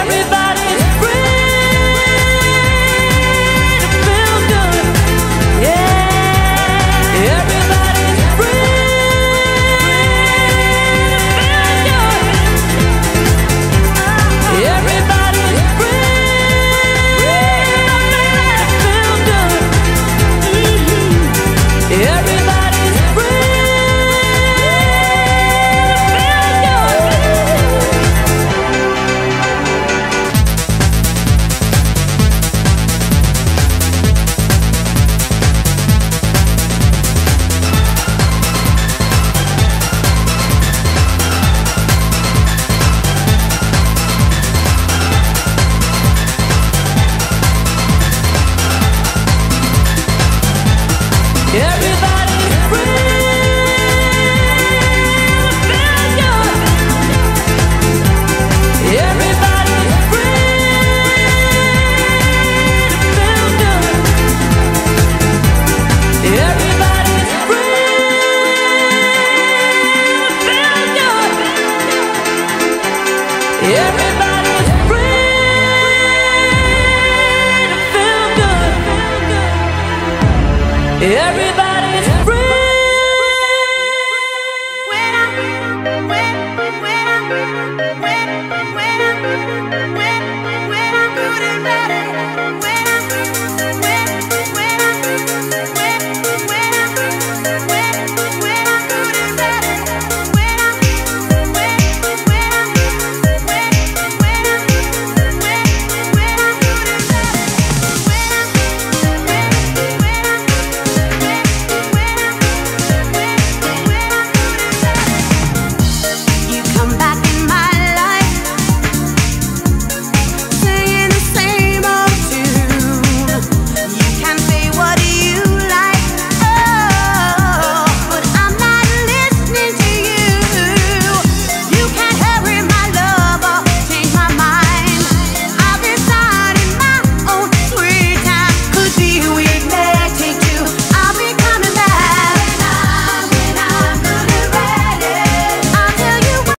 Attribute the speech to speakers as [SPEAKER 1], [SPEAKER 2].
[SPEAKER 1] Everybody
[SPEAKER 2] Everybody's free
[SPEAKER 3] when I, when,
[SPEAKER 2] when,
[SPEAKER 4] when I, when, when, when I, when, when I, when I, when I, when I, when I,